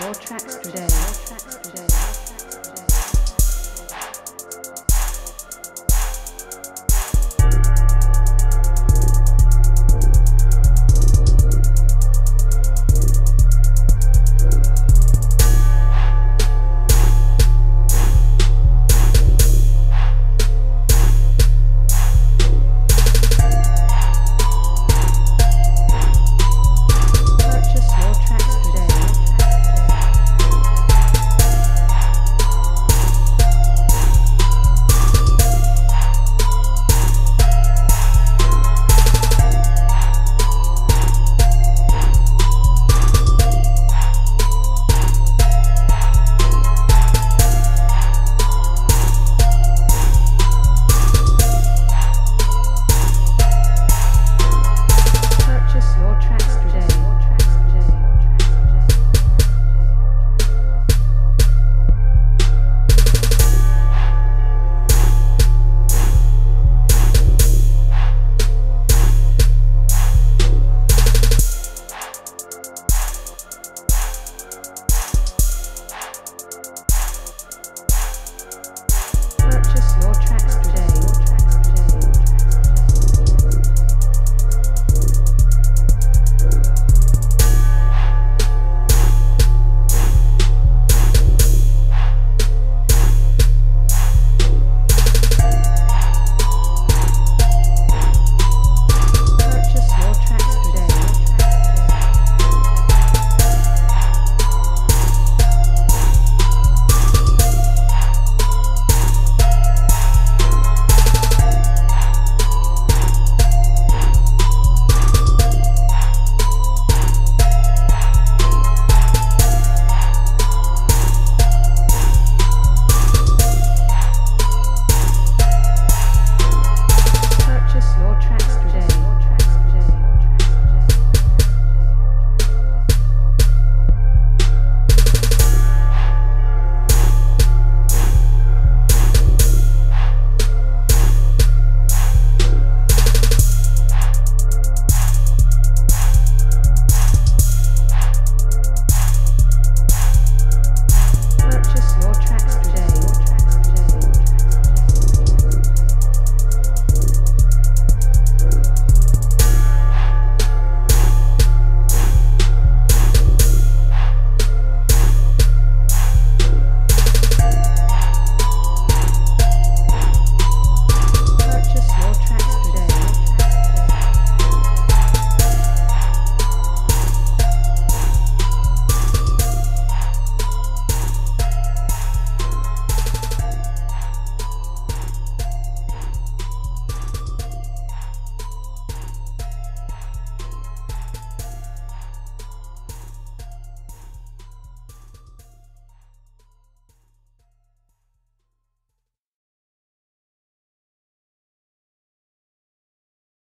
your tracks today.